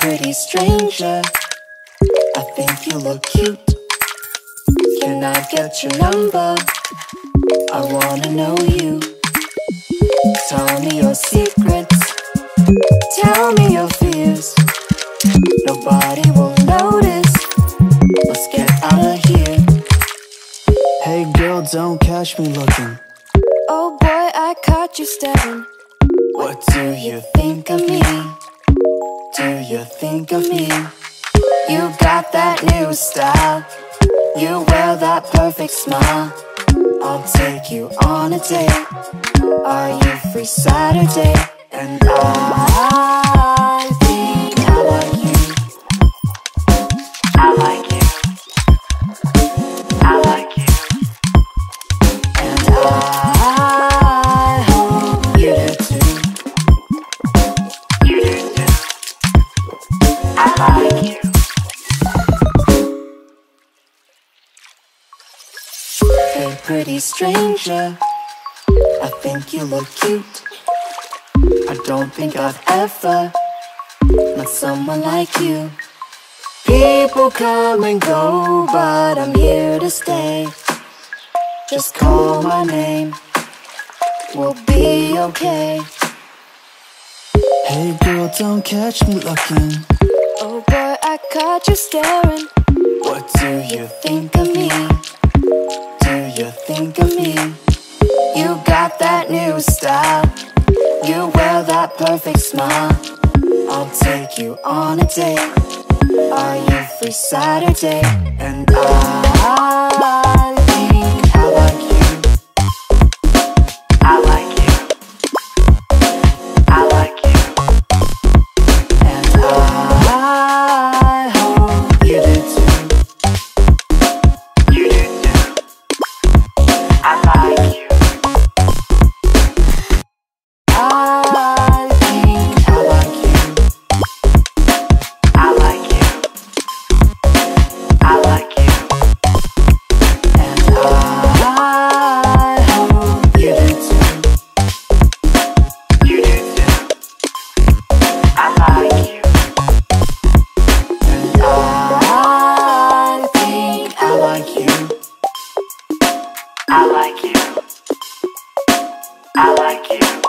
pretty stranger, I think you look cute. Can I get your number? I wanna know you. Tell me your secrets. Tell me your fears. Nobody will notice. Let's get out of here. Hey girl, don't catch me looking. Oh boy, I caught you staring. What do you think of me? Do you think of me? You got that new style. You wear that perfect smile. I'll take you on a date. Are you free Saturday? And I pretty stranger. I think you look cute. I don't think I've ever met someone like you. People come and go, but I'm here to stay. Just call my name, we'll be okay. Hey girl, don't catch me looking. Oh boy, I caught you staring. What do you think of me? Think of me? You got that new style. You wear that perfect smile. I'll take you on a date. Are you free Saturday? And I I like you.